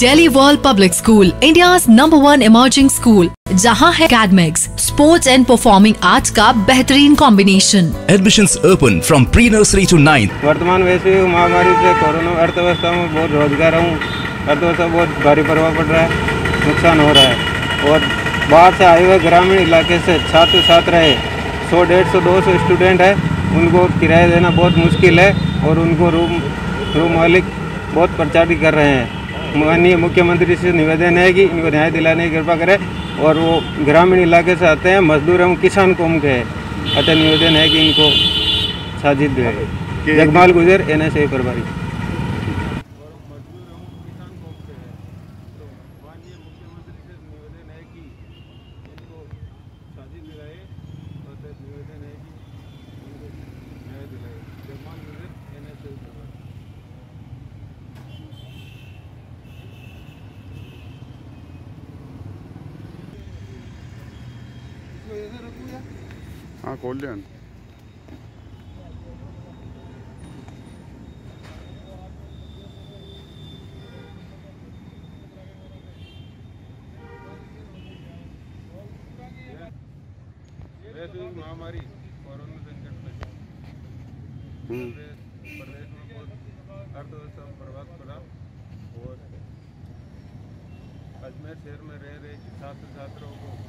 Delhi world public school India number one emerging school जहाँ है academics sports and performing arts का बेहतरीन combination admission open from pre nursery to ninth वर्तमान वैसे महामारी से कोरोना अर्थव्यवस्था में बहुत रोज़गार हूँ अर्थव्यवस्था तो बहुत भारी प्रभाव पड़ रहा है नुकसान हो रहा है। और बाहर से आए हुए ग्रामीण इलाके ऐसी छात्र छात्र रहे सौ डेढ़ सौ दो सौ स्टूडेंट है। उनको किराया देना बहुत मुश्किल है और उनको रूम रूम मालिक बहुत प्रचारित कर रहे हैं। माननीय मुख्यमंत्री से निवेदन है कि इनको न्याय दिलाने की कृपा करें और वो ग्रामीण इलाके से आते हैं मजदूर एवं किसान कौम के अतः निवेदन है कि इनको साजिद दे। जगमाल गुजर एन एस ए प्रभारी। हाँ खोल लिया महामारी कोरोना संकट में प्रदेश में बहुत अर्थव्यवस्था प्रभाव पड़ा और अजमेर शहर में रह रहे छात्र छात्राओं को